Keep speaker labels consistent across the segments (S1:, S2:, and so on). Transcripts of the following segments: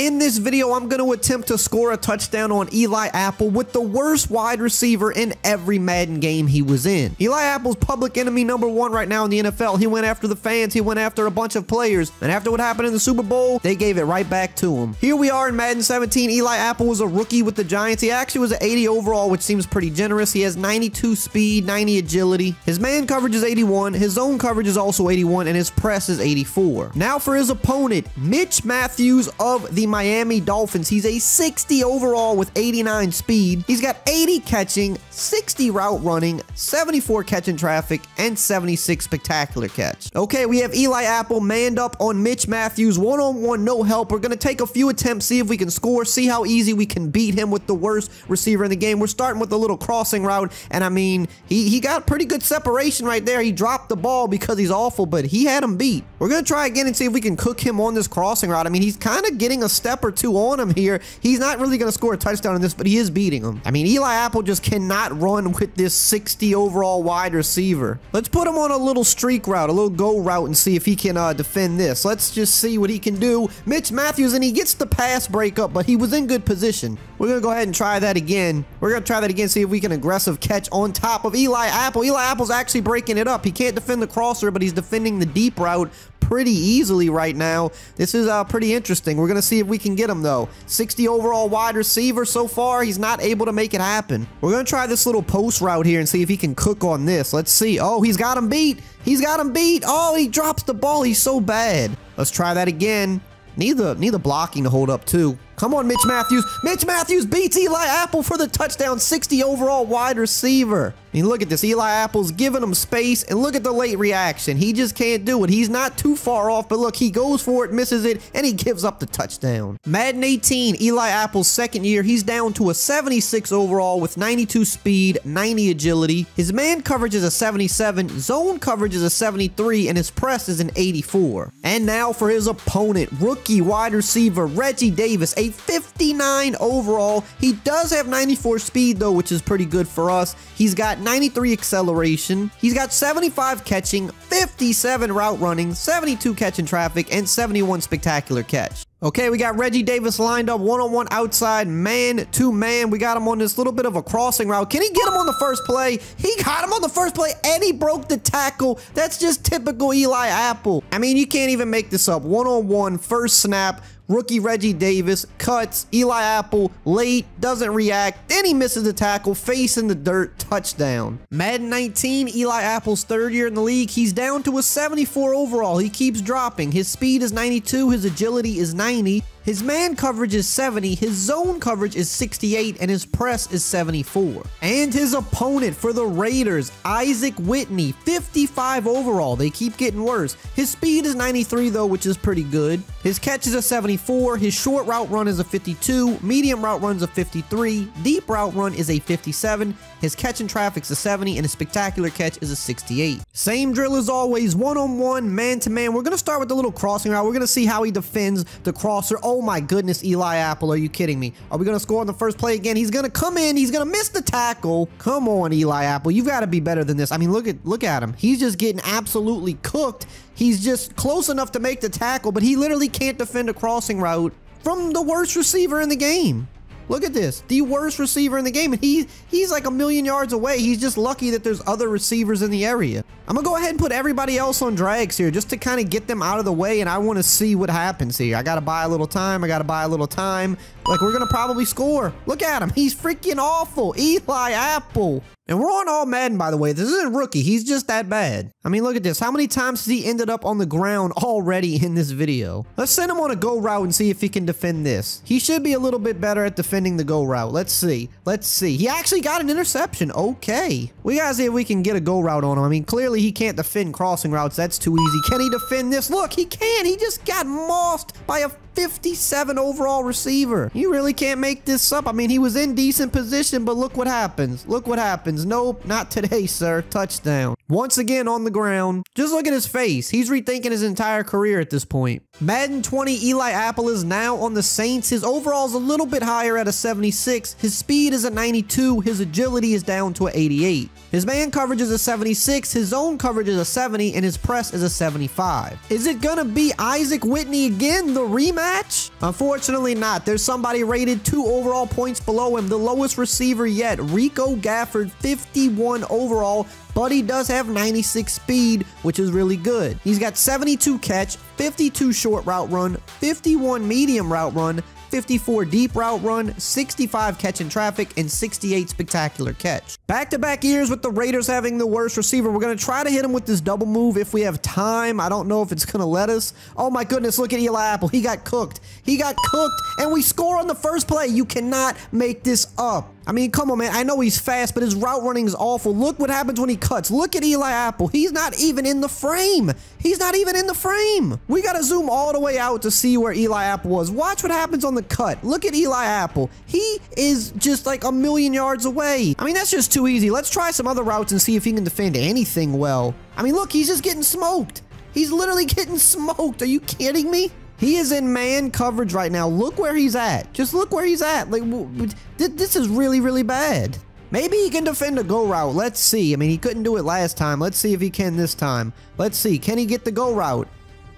S1: In this video, I'm going to attempt to score a touchdown on Eli Apple with the worst wide receiver in every Madden game he was in. Eli Apple's public enemy number one right now in the NFL. He went after the fans. He went after a bunch of players. And after what happened in the Super Bowl, they gave it right back to him. Here we are in Madden 17. Eli Apple was a rookie with the Giants. He actually was an 80 overall, which seems pretty generous. He has 92 speed, 90 agility. His man coverage is 81. His zone coverage is also 81. And his press is 84. Now for his opponent, Mitch Mathews of the Miami Dolphins. He's a 60 overall with 89 speed. He's got 80 catching, 60 route running, 74 catching traffic, and 76 spectacular catch. Okay, we have Eli Apple manned up on Mitch Mathews, one-on-one, no help. We're going to take a few attempts, see if we can score, see how easy we can beat him with the worst receiver in the game. We're starting with a little crossing route, and I mean, he, he got pretty good separation right there. He dropped the ball because he's awful, but he had him beat. We're going to try again and see if we can cook him on this crossing route. I mean, he's kind of getting a step or two on him here. He's not really going to score a touchdown in this, but he is beating him. I mean, Eli Apple just cannot run with this 60 overall wide receiver. Let's put him on a little streak route, a little go route, and see if he can uh, defend this. Let's just see what he can do. Mitch Mathews, and he gets the pass breakup, but he was in good position. We're going to go ahead and try that again. We're going to try that again, see if we can aggressive catch on top of Eli Apple. Eli Apple's actually breaking it up. He can't defend the crosser, but he's defending the deep route pretty easily right now. This is uh, pretty interesting. We're going to see if we can get him, though. 60 overall wide receiver so far. He's not able to make it happen. We're going to try this little post route here and see if he can cook on this. Let's see. Oh, he's got him beat. He's got him beat. Oh, he drops the ball. He's so bad. Let's try that again. Need the, need the blocking to hold up, too. Come on, Mitch Mathews. Mitch Mathews beats Eli Apple for the touchdown, 60 overall wide receiver. I mean, look at this. Eli Apple's giving him space, and look at the late reaction. He just can't do it. He's not too far off, but look, he goes for it, misses it, and he gives up the touchdown. Madden 18, Eli Apple's second year, he's down to a 76 overall with 92 speed, 90 agility. His man coverage is a 77, zone coverage is a 73, and his press is an 84. And now for his opponent, rookie wide receiver Reggie Davis, a 59 overall. He does have 94 speed though, which is pretty good for us. He's got 93 acceleration. He's got 75 catching, 57 route running, 72 catching traffic, and 71 spectacular catch. Okay, we got Reggie Davis lined up one-on-one outside, man to man. We got him on this little bit of a crossing route. Can he get him on the first play? He got him on the first play, and he broke the tackle. That's just typical Eli Apple. I mean, you can't even make this up. One-on-one, first snap, Rookie Reggie Davis cuts Eli Apple late, doesn't react, then he misses the tackle, face in the dirt, touchdown. Madden 19, Eli Apple's third year in the league, he's down to a 74 overall. He keeps dropping. His speed is 92, his agility is 90. His man coverage is 70, his zone coverage is 68, and his press is 74. And his opponent for the Raiders, Isaac Whitney, 55 overall. They keep getting worse. His speed is 93 though, which is pretty good. His catch is a 74, his short route run is a 52, medium route run is a 53, deep route run is a 57, his catch and traffic's a 70, and his spectacular catch is a 68. Same drill as always, one-on-one, man-to-man. We're going to start with the little crossing route. We're going to see how he defends the crosser. Oh my goodness, Eli Apple, are you kidding me? Are we going to score on the first play again? He's going to come in, he's going to miss the tackle. Come on, Eli Apple, you've got to be better than this. I mean, look at look at him. He's just getting absolutely cooked. He's just close enough to make the tackle, but he literally can't defend a crossing route from the worst receiver in the game. Look at this. The worst receiver in the game. And he, he's like a million yards away. He's just lucky that there's other receivers in the area. I'm to go ahead and put everybody else on drags here just to kind of get them out of the way. And I want to see what happens here. I got to buy a little time. I got to buy a little time. Like, we're to probably score. Look at him. He's freaking awful. Eli Apple. And we're on all Madden, by the way. This isn't rookie. He's just that bad. I mean, look at this. How many times has he ended up on the ground already in this video? Let's send him on a go route and see if he can defend this. He should be a little bit better at defending the go route. Let's see. Let's see. He actually got an interception. Okay. We gotta see if we can get a go route on him. I mean, clearly he can't defend crossing routes. That's too easy. Can he defend this? Look, he can. He just got mossed by a 57 overall receiver. You really can't make this up. I mean, he was in decent position, but look what happens. Look what happens. Nope, not today, sir. Touchdown. Once again on the ground. Just look at his face. He's rethinking his entire career at this point. Madden 20 Eli Apple is now on the Saints. His overall is a little bit higher at a 76. His speed is a 92. His agility is down to an 88. His man coverage is a 76. His zone coverage is a 70. And his press is a 75. Is it gonna be Isaac Whitney again? The rematch rematch? Unfortunately not. There's somebody rated two overall points below him, the lowest receiver yet, Rico Gafford, 51 overall, but he does have 96 speed, which is really good. He's got 72 catch, 52 short route run, 51 medium route run, 54 deep route run, 65 catch in traffic, and 68 spectacular catch. Back-to-back -back years with the Raiders having the worst receiver. We're going to try to hit him with this double move if we have time. I don't know if it's going to let us. Oh my goodness, look at Eli Apple. He got cooked. He got cooked, and we score on the first play. You cannot make this up. I mean, come on, man. I know he's fast, but his route running is awful. Look what happens when he cuts. Look at Eli Apple. He's not even in the frame. He's not even in the frame. We got to zoom all the way out to see where Eli Apple was. Watch what happens on the cut. Look at Eli Apple. He is just like a million yards away. I mean, that's just too easy. Let's try some other routes and see if he can defend anything well. I mean, look, he's just getting smoked. He's literally getting smoked. Are you kidding me? He is in man coverage right now. Look where he's at. Just look where he's at. Like, this is really, really bad. Maybe he can defend a go route. Let's see. I mean, he couldn't do it last time. Let's see if he can this time. Let's see. Can he get the go route?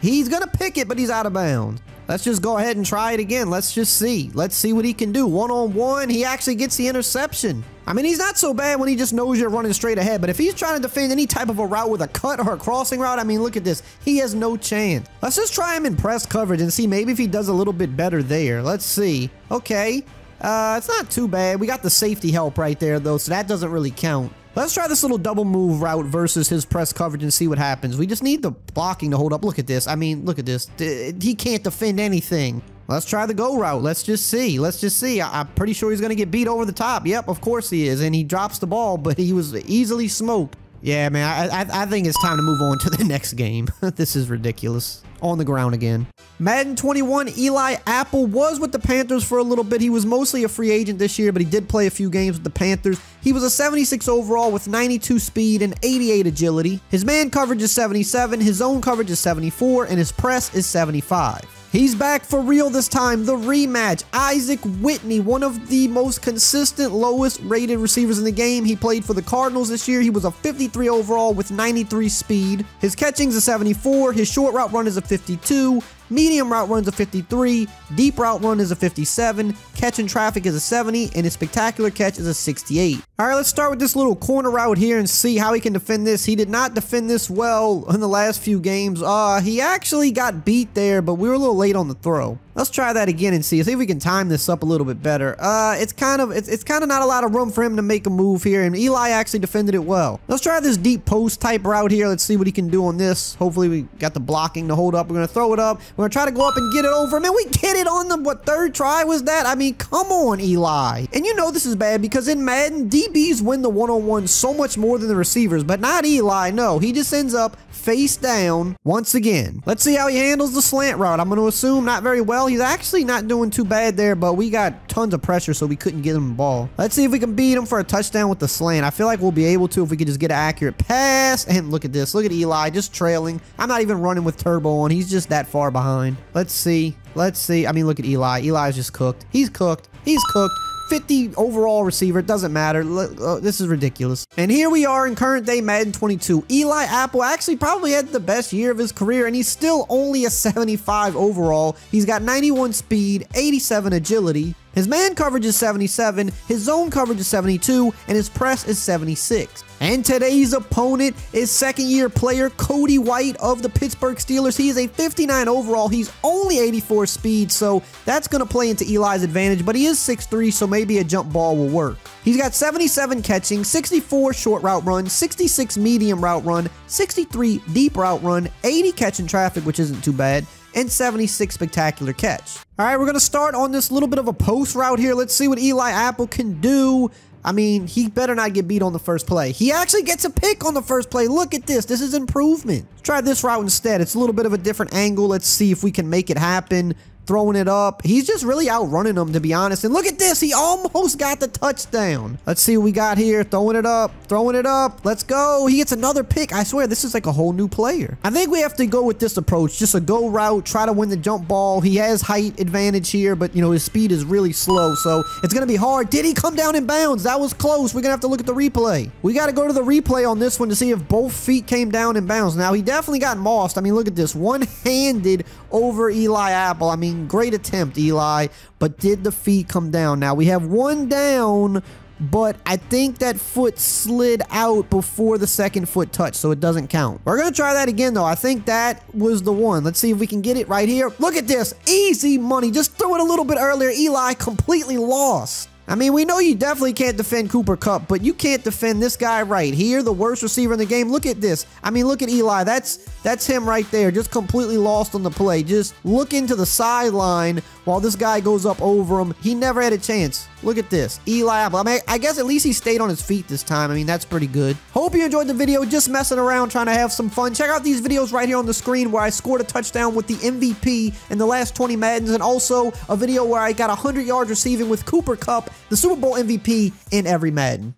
S1: He's going to pick it, but he's out of bounds. Let's just go ahead and try it again. Let's just see. Let's see what he can do. One on one, he actually gets the interception. I mean, he's not so bad when he just knows you're running straight ahead, but if he's trying to defend any type of a route with a cut or a crossing route, I mean, look at this. He has no chance. Let's just try him in press coverage and see maybe if he does a little bit better there. Let's see. Okay. Uh, it's not too bad. We got the safety help right there, though, so that doesn't really count. Let's try this little double move route versus his press coverage and see what happens. We just need the blocking to hold up. Look at this. I mean, look at this. He can't defend anything. Let's try the go route. Let's just see. Let's just see. I am pretty sure he's going to get beat over the top. Yep, of course he is. And he drops the ball, but he was easily smoked. Yeah, man, I, I, I think it's time to move on to the next game. this is ridiculous on the ground again. Madden 21, Eli Apple was with the Panthers for a little bit. He was mostly a free agent this year, but he did play a few games with the Panthers. He was a 76 overall with 92 speed and 88 agility. His man coverage is 77, his zone coverage is 74, and his press is 75. He's back for real this time. The rematch. Isaac Whitney, one of the most consistent, lowest rated receivers in the game. He played for the Cardinals this year. He was a 53 overall with 93 speed. His catching's a 74. His short route run is a 52. Medium route runs a 53, deep route run is a 57, catch in traffic is a 70, and his spectacular catch is a 68. All right, let's start with this little corner route here and see how he can defend this. He did not defend this well in the last few games. Uh, he actually got beat there, but we were a little late on the throw. Let's try that again and see. See if we can time this up a little bit better. Uh, it's kind of it's, it's kind of not a lot of room for him to make a move here, and Eli actually defended it well. Let's try this deep post type route here. Let's see what he can do on this. Hopefully we got the blocking to hold up. We're gonna throw it up. We're gonna try to go up and get it over. Man, we get it on the what third try was that? I mean, come on, Eli. And you know this is bad because in Madden, DBs win the one-on-one -on -one so much more than the receivers, but not Eli. No, he just ends up face down once again. Let's see how he handles the slant route. I'm going to assume not very well. He's actually not doing too bad there, but we got tons of pressure, so we couldn't get him the ball. Let's see if we can beat him for a touchdown with the slant. I feel like we'll be able to if we could just get an accurate pass. And look at this. Look at Eli just trailing. I'm not even running with turbo on. He's just that far behind. Let's see. Let's see. I mean, look at Eli. Eli's just cooked. He's cooked. He's cooked. 50 overall receiver. It doesn't matter. Uh, this is ridiculous. And here we are in current day Madden 22. Eli Apple actually probably had the best year of his career, and he's still only a 75 overall. He's got 91 speed, 87 agility. His man coverage is 77, his zone coverage is 72, and his press is 76. And today's opponent is second year player Cody White of the Pittsburgh Steelers. He is a 59 overall. He's only 84 speed, so that's going to play into Eli's advantage, but he is 6'3, so maybe a jump ball will work. He's got 77 catching, 64 short route run, 66 medium route run, 63 deep route run, 80 catching traffic, which isn't too bad, and 76 spectacular catch. All right, we're going to start on this little bit of a post route here. Let's see what Eli Apple can do. I mean, he better not get beat on the first play. He actually gets a pick on the first play. Look at this. This is improvement. Let's try this route instead. It's a little bit of a different angle. Let's see if we can make it happen throwing it up. He's just really outrunning them, to be honest. And look at this. He almost got the touchdown. Let's see what we got here. Throwing it up. Throwing it up. Let's go. He gets another pick. I swear, this is like a whole new player. I think we have to go with this approach. Just a go route. Try to win the jump ball. He has height advantage here, but, you know, his speed is really slow, so it's going to be hard. Did he come down in bounds? That was close. We're going to have to look at the replay. We got to go to the replay on this one to see if both feet came down in bounds. Now, he definitely got mossed. I mean, look at this. One-handed over Eli Apple. I mean, great attempt, Eli, but did the feet come down? Now we have one down but I think that foot slid out before the second foot touched, so it doesn't count. We're going to try that again, though. I think that was the one. Let's see if we can get it right here. Look at this. Easy money. Just threw it a little bit earlier. Eli completely lost. I mean, we know you definitely can't defend Cooper Kupp, but you can't defend this guy right here, the worst receiver in the game. Look at this. I mean, look at Eli. That's that's him right there, just completely lost on the play. Just look into the sideline while this guy goes up over him. He never had a chance. Look at this. Eli. I mean, I guess at least he stayed on his feet this time. I mean, that's pretty good. Hope you enjoyed the video. Just messing around, trying to have some fun. Check out these videos right here on the screen where I scored a touchdown with the MVP in the last 20 Maddens, and also a video where I got 100 yards receiving with Cooper Kupp, the Super Bowl MVP in every Madden.